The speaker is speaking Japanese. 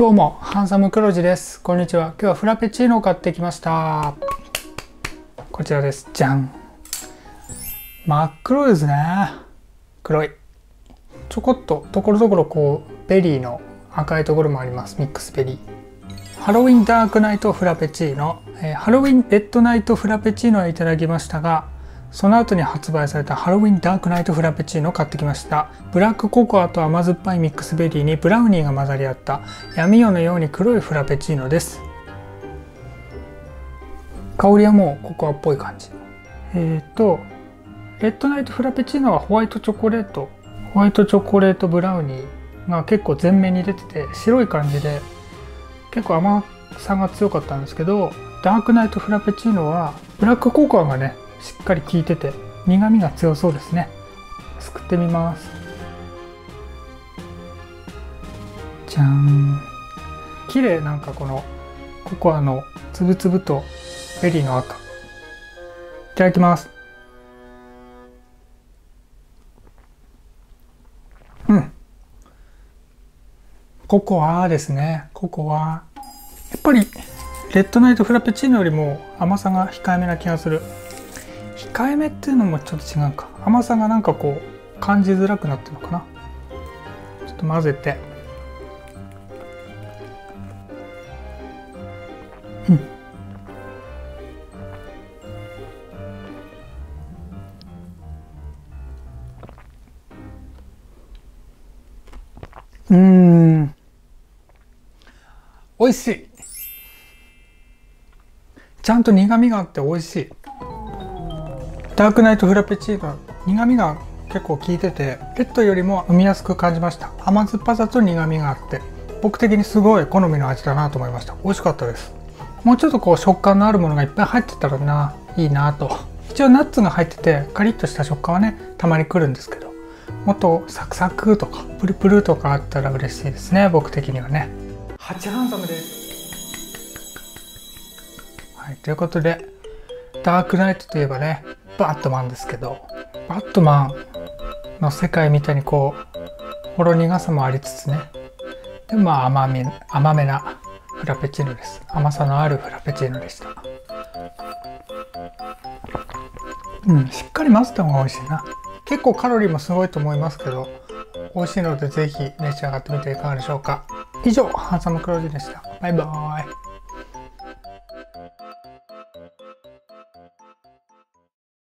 どうも、ハンサムクロジです。こんにちは。今日はフラペチーノを買ってきました。こちらです。じゃん。真っ黒ですね。黒い。ちょこっと、ところどころこう、ベリーの赤いところもあります。ミックスベリー。ハロウィンダークナイトフラペチーノ。えー、ハロウィンレッドナイトフラペチーノをいただきましたが、その後に発売されたハロウィンダークナイトフラペチーノを買ってきました。ブラックココアと甘酸っぱいミックスベリーにブラウニーが混ざり合った闇夜のように黒いフラペチーノです。香りはもうココアっぽい感じ。えっ、ー、とレッドナイトフラペチーノはホワイトチョコレート。ホワイトチョコレートブラウニーが結構前面に出てて白い感じで結構甘さが強かったんですけどダークナイトフラペチーノはブラックココアがねしっかり効いてて苦味が強そうですね。すくってみます。じゃん。綺麗なんかこのココアのつぶつぶとベリーの赤。いただきます。うん。ココアですね。ココア。やっぱりレッドナイトフラペチーノよりも甘さが控えめな気がする。控えめっていうのもちょっと違うか。甘さがなんかこう感じづらくなってるのかな。ちょっと混ぜて。うん。うん。美味しい。ちゃんと苦味があって美味しい。ダークナイトフラペチーノ苦味が結構効いててペットよりも飲みやすく感じました。甘酸っぱさと苦味があって僕的にすごい好みの味だなと思いました。美味しかったです。もうちょっとこう食感のあるものがいっぱい入ってたらないいなと。一応ナッツが入っててカリッとした食感はねたまに来るんですけどもっとサクサクとかプルプルとかあったら嬉しいですね僕的にはね。ハチハンサムです。はいということでダークナイトといえばねバットマンですけどバットマンの世界みたいにこうほろ苦さもありつつね。でまあ甘め甘めなフラペチーノです。甘さのあるフラペチーノでした。うんしっかり混ぜた方が美味しいな。結構カロリーもすごいと思いますけど美味しいのでぜひ召し上がってみてはいかがでしょうか。以上ハンサムクロージでした。バイバーイ。